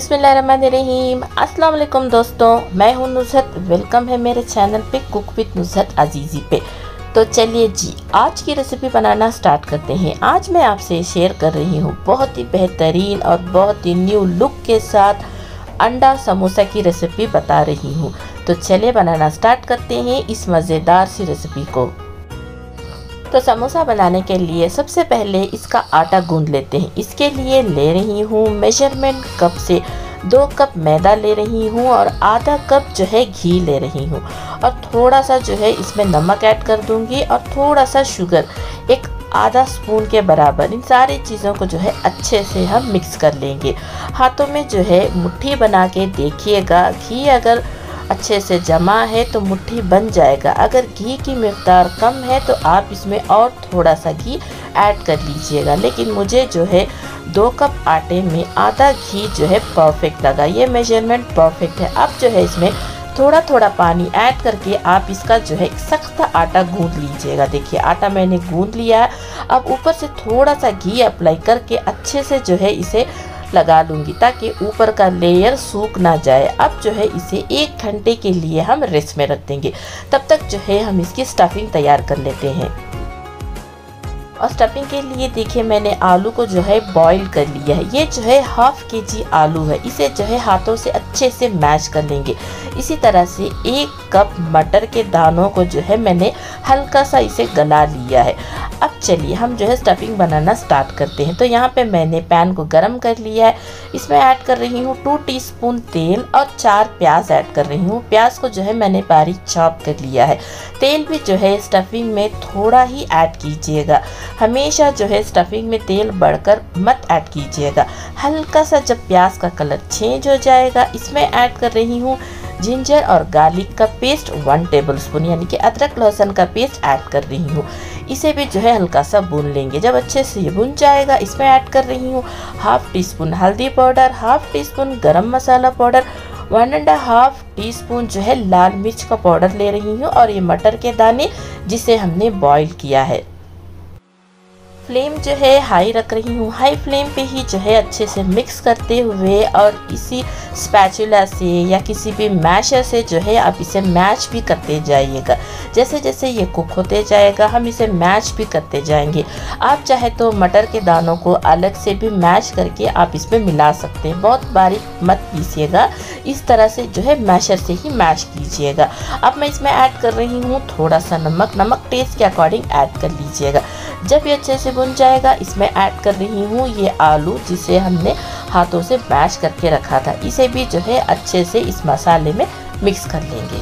बिस्मिल्लाहिर्रहमानिर्रहीम। अस्सलाम दोस्तों, मैं हूँ नुसरत वेलकम है मेरे चैनल पे कुक विद नुसरत अजीज़ी पे। तो चलिए जी, आज की रेसिपी बनाना स्टार्ट करते हैं। आज मैं आपसे शेयर कर रही हूँ बहुत ही बेहतरीन और बहुत ही न्यू लुक के साथ अंडा समोसा की रेसिपी बता रही हूँ। तो चलिए बनाना स्टार्ट करते हैं इस मज़ेदार सी रेसिपी को। तो समोसा बनाने के लिए सबसे पहले इसका आटा गूंद लेते हैं। इसके लिए ले रही हूँ मेज़रमेंट कप से दो कप मैदा ले रही हूँ और आधा कप जो है घी ले रही हूँ। और थोड़ा सा जो है इसमें नमक ऐड कर दूँगी और थोड़ा सा शुगर एक आधा स्पून के बराबर। इन सारी चीज़ों को जो है अच्छे से हम मिक्स कर लेंगे। हाथों में जो है मुट्ठी बना के देखिएगा, घी अगर अच्छे से जमा है तो मुट्ठी बन जाएगा। अगर घी की मकदार कम है तो आप इसमें और थोड़ा सा घी ऐड कर लीजिएगा। लेकिन मुझे जो है दो कप आटे में आधा घी जो है परफेक्ट लगा। ये मेज़रमेंट परफेक्ट है। अब जो है इसमें थोड़ा थोड़ा पानी ऐड करके आप इसका जो है सख्त आटा गूंद लीजिएगा। देखिए, आटा मैंने गूंद लिया है। अब ऊपर से थोड़ा सा घी अप्लाई करके अच्छे से जो है इसे लगा लूँगी ताकि ऊपर का लेयर सूख ना जाए। अब जो है इसे एक घंटे के लिए हम रेस्ट में रख देंगे। तब तक जो है हम इसकी स्टफिंग तैयार कर लेते हैं। और स्टफिंग के लिए देखिए मैंने आलू को जो है बॉईल कर लिया है। ये जो है हाफ़ के जी आलू है। इसे जो है हाथों से अच्छे से मैश कर लेंगे। इसी तरह से एक कप मटर के दानों को जो है मैंने हल्का सा इसे गला लिया है। अब चलिए हम जो है स्टफिंग बनाना स्टार्ट करते हैं। तो यहाँ पे मैंने पैन को गरम कर लिया है। इसमें ऐड कर रही हूँ टू टीस्पून तेल और चार प्याज ऐड कर रही हूँ। प्याज को जो है मैंने बारीक चॉप कर लिया है। तेल भी जो है स्टफिंग में थोड़ा ही ऐड कीजिएगा। हमेशा जो है स्टफिंग में तेल बढ़कर मत ऐड कीजिएगा। हल्का सा जब प्याज का कलर चेंज हो जाएगा, इसमें ऐड कर रही हूँ जिंजर और गार्लिक का पेस्ट वन टेबल स्पून यानी कि अदरक लहसुन का पेस्ट ऐड कर रही हूँ। इसे भी जो है हल्का सा भून लेंगे। जब अच्छे से ये भुन जाएगा, इसमें ऐड कर रही हूँ हाफ़ टी स्पून हल्दी powder half teaspoon garam masala powder one and half teaspoon जो है लाल मिर्च का पाउडर ले रही हूँ और ये मटर के दाने जिसे हमने बॉईल किया है। फ्लेम जो है हाई रख रही हूँ। हाई फ्लेम पे ही जो है अच्छे से मिक्स करते हुए और इसी स्पैचुला से या किसी भी मैशर से जो है आप इसे मैच भी करते जाइएगा। जैसे जैसे ये कुक होते जाएगा, हम इसे मैच भी करते जाएँगे। आप चाहे तो मटर के दानों को अलग से भी मैश करके आप इसमें मिला सकते हैं। बहुत बारीक मत पीसिएगा। इस तरह से जो है मैशर से ही मैश कीजिएगा। अब मैं इसमें ऐड कर रही हूँ थोड़ा सा नमक। नमक टेस्ट के अकॉर्डिंग ऐड कर लीजिएगा। जब ये अच्छे से भुन जाएगा। इसमें ऐड कर रही हूँ ये आलू जिसे हमने हाथों से मैश करके रखा था। इसे भी जो है अच्छे से इस मसाले में मिक्स कर लेंगे।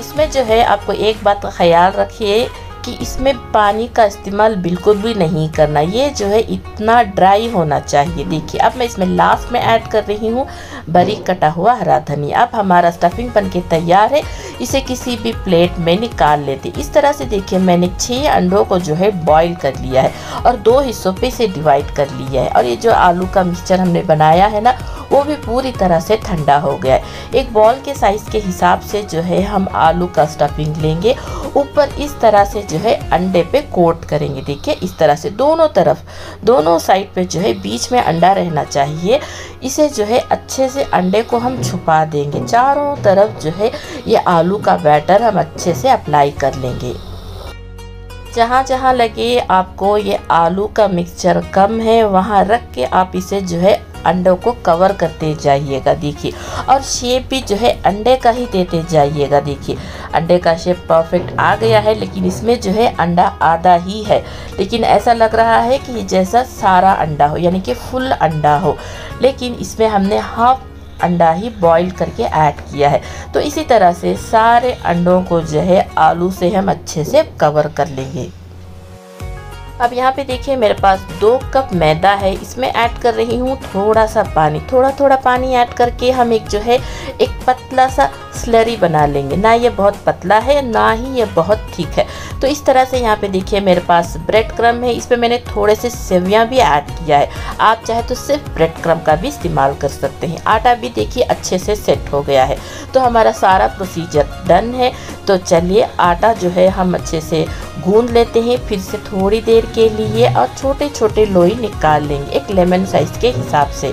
इसमें जो है आपको एक बात का ख्याल रखिए कि इसमें पानी का इस्तेमाल बिल्कुल भी नहीं करना। ये जो है इतना ड्राई होना चाहिए। देखिए, अब मैं इसमें लास्ट में ऐड कर रही हूँ, बारीक कटा हुआ हरा धनिया। अब हमारा स्टफिंग बन के तैयार है। इसे किसी भी प्लेट में निकाल लेते इस तरह से देखिए, मैंने छः अंडों को जो है बॉईल कर लिया है और दो हिस्सों पे इसे डिवाइड कर लिया है। और ये जो आलू का मिक्सचर हमने बनाया है ना वो भी पूरी तरह से ठंडा हो गया है। एक बॉल के साइज़ के हिसाब से जो है हम आलू का स्टफिंग लेंगे। ऊपर इस तरह से जो है अंडे पे कोट करेंगे। देखिए, इस तरह से दोनों तरफ़, दोनों साइड पे जो है बीच में अंडा रहना चाहिए। इसे जो है अच्छे से अंडे को हम छुपा देंगे। चारों तरफ़ जो है ये आलू का बैटर हम अच्छे से अप्लाई कर लेंगे। जहाँ जहाँ लगे आपको ये आलू का मिक्सचर कम है, वहाँ रख के आप इसे जो है अंडों को कवर करते जाइएगा, देखिए। और शेप भी जो है अंडे का ही देते जाइएगा, देखिए। अंडे का शेप परफेक्ट आ गया है, लेकिन इसमें जो है अंडा आधा ही है। लेकिन ऐसा लग रहा है कि जैसा सारा अंडा हो, यानी कि फुल अंडा हो। लेकिन इसमें हमने हाफ़ अंडा ही बॉईल करके ऐड किया है। तो इसी तरह से सारे अंडों को जो है आलू से हम अच्छे से कवर कर लेंगे। अब यहाँ पे देखिए मेरे पास दो कप मैदा है, इसमें ऐड कर रही हूँ थोड़ा सा पानी थोड़ा थोड़ा पानी ऐड करके हम एक जो है, एक पतला सा स्लरी बना लेंगे। ना ये बहुत पतला है, ना ही ये बहुत ठीक है। तो इस तरह से यहाँ पे देखिए मेरे पास ब्रेड क्रम है। इस पर मैंने थोड़े से सेवियाँ भी ऐड किया है। आप चाहे तो सिर्फ़ ब्रेड क्रम का भी इस्तेमाल कर सकते हैं। आटा भी देखिए अच्छे से सेट हो गया है। तो हमारा सारा प्रोसीजर डन है। तो चलिए आटा जो है हम अच्छे से गूंद लेते हैं। फिर से थोड़ी देर के लिए और छोटे छोटे लोई निकाल लेंगे एक लेमन साइज़ के हिसाब से।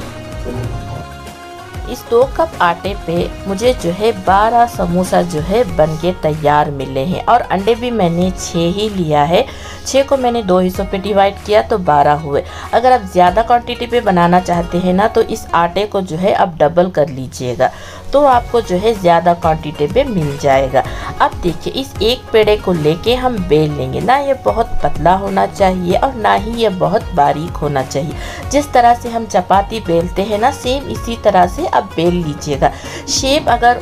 इस दो कप आटे पे मुझे जो है बारह समोसा जो है बन के तैयार मिले हैं। और अंडे भी मैंने छः ही लिया है। छः को मैंने दो हिस्सों पे डिवाइड किया तो बारह हुए। अगर आप ज़्यादा क्वांटिटी पे बनाना चाहते हैं ना तो इस आटे को जो है आप डबल कर लीजिएगा। तो आपको जो है ज़्यादा क्वांटिटी पे मिल जाएगा। अब देखिए, इस एक पेड़े को लेके हम बेल लेंगे। ना ये बहुत पतला होना चाहिए और ना ही ये बहुत बारीक होना चाहिए। जिस तरह से हम चपाती बेलते हैं ना सेम इसी तरह से आप बेल लीजिएगा। शेप अगर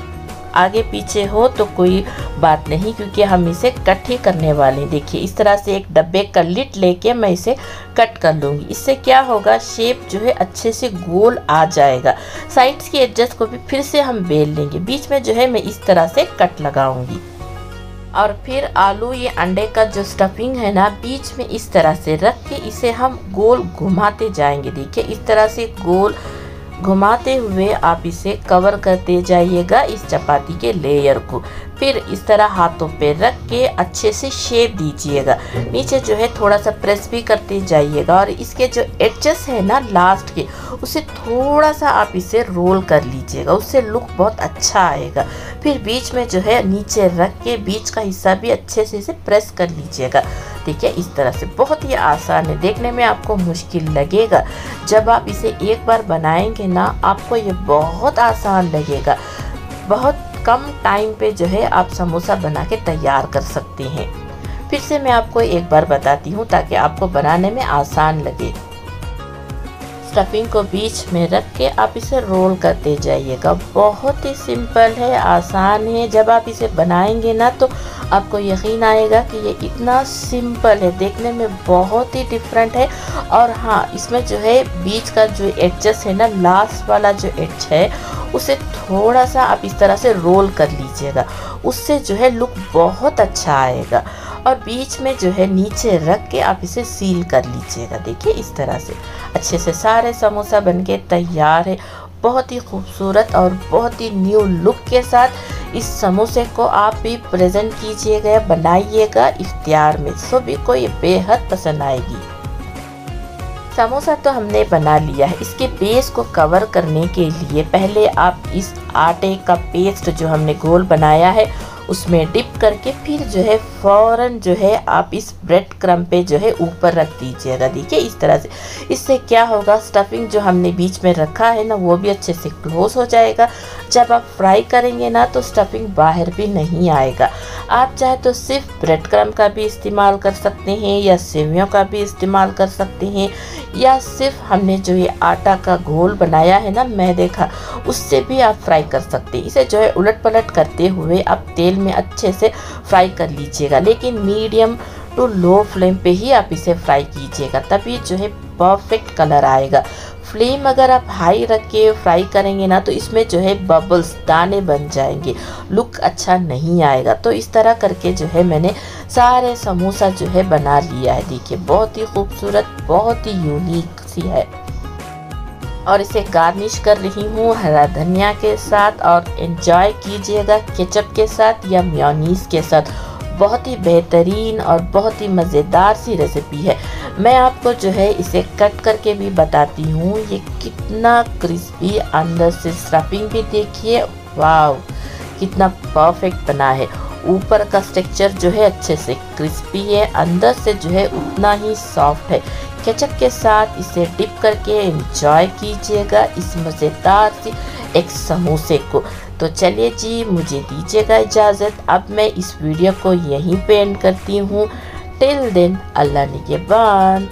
आगे पीछे हो तो कोई बात नहीं, क्योंकि हम इसे कट ही करने वाले हैं। देखिए, इस तरह से एक डब्बे का लिट लेके मैं इसे कट कर लूँगी। इससे क्या होगा शेप जो है अच्छे से गोल आ जाएगा। साइड्स की एडजस्ट को भी फिर से हम बेल लेंगे। बीच में जो है मैं इस तरह से कट लगाऊँगी। और फिर आलू, ये अंडे का जो स्टफिंग है ना, बीच में इस तरह से रख के इसे हम गोल घुमाते जाएँगे। देखिए, इस तरह से गोल घुमाते हुए आप इसे कवर करते जाइएगा इस चपाती के लेयर को। फिर इस तरह हाथों पे रख के अच्छे से शेप दीजिएगा। नीचे जो है थोड़ा सा प्रेस भी करते जाइएगा और इसके जो एडजस्ट है ना लास्ट के, उसे थोड़ा सा आप इसे रोल कर लीजिएगा। उससे लुक बहुत अच्छा आएगा। फिर बीच में जो है नीचे रख के बीच का हिस्सा भी अच्छे से इसे प्रेस कर लीजिएगा। देखिए, इस तरह से बहुत ही आसान है। देखने में आपको मुश्किल लगेगा। जब आप इसे एक बार बनाएँगे ना, आपको ये बहुत आसान लगेगा। बहुत कम टाइम पे जो है आप समोसा बना के तैयार कर सकते हैं। फिर से मैं आपको एक बार बताती हूँ ताकि आपको बनाने में आसान लगे। स्टफिंग को बीच में रख के आप इसे रोल करते जाइएगा। बहुत ही सिंपल है, आसान है। जब आप इसे बनाएँगे ना तो आपको यकीन आएगा कि ये इतना सिंपल है। देखने में बहुत ही डिफरेंट है। और हाँ इसमें जो है, बीच का जो एडजस्ट है ना लास्ट वाला जो एज है, उसे थोड़ा सा आप इस तरह से रोल कर लीजिएगा। उससे जो है लुक बहुत अच्छा आएगा। और बीच में जो है नीचे रख के आप इसे सील कर लीजिएगा। देखिए, इस तरह से अच्छे से सारे समोसा बन के तैयार है। बहुत ही खूबसूरत और बहुत ही न्यू लुक के साथ इस समोसे को आप भी प्रेजेंट कीजिएगा, बनाइएगा इफ्तियार में। सभी को ये बेहद पसंद आएगी। समोसा तो हमने बना लिया है। इसके बेस को कवर करने के लिए पहले आप इस आटे का पेस्ट जो हमने गोल बनाया है उसमें डिप करके फिर जो है फ़ौरन जो है आप इस ब्रेड क्रम पे जो है ऊपर रख दीजिएगा। देखिए, इस तरह से। इससे क्या होगा? स्टफिंग जो हमने बीच में रखा है ना, वो भी अच्छे से क्लोज हो जाएगा। जब आप फ्राई करेंगे ना तो स्टफिंग बाहर भी नहीं आएगा। आप चाहे तो सिर्फ़ ब्रेड क्रम का भी इस्तेमाल कर सकते हैं, या सेवियों का भी इस्तेमाल कर सकते हैं, या सिर्फ़ हमने जो ये आटा का घोल बनाया है ना, मैदे का, उससे भी आप फ्राई कर सकते हैं। इसे जो है उलट पलट करते हुए आप तेल में अच्छे से फ्राई कर लीजिएगा। लेकिन मीडियम टू लो फ्लेम पे ही आप इसे फ्राई कीजिएगा, तभी जो है परफेक्ट कलर आएगा। फ्लेम अगर आप हाई रख के फ्राई करेंगे ना तो इसमें जो है बबल्स दाने बन जाएँगे। लुक अच्छा नहीं आएगा। तो इस तरह करके जो है मैंने सारे समोसा जो है बना लिया है। देखिए, बहुत ही खूबसूरत, बहुत ही यूनिक सी है। और इसे गार्निश कर रही हूँ हरा धनिया के साथ और एंजॉय कीजिएगा केचप के साथ या म्योनीस के साथ। बहुत ही बेहतरीन और बहुत ही मज़ेदार सी रेसिपी है। मैं आपको जो है इसे कट करके भी बताती हूँ। ये कितना क्रिस्पी अंदर से स्टफिंग भी देखिए वाव कितना परफेक्ट बना है। ऊपर का स्ट्रक्चर जो है अच्छे से क्रिस्पी है, अंदर से जो है उतना ही सॉफ्ट है। केचप के साथ इसे डिप करके एंजॉय कीजिएगा इस मज़ेदार सी एक समोसे को। तो चलिए जी, मुझे दीजिएगा इजाज़त। अब मैं इस वीडियो को यहीं पे एंड करती हूँ। टिल देन अल्लाह निगेबान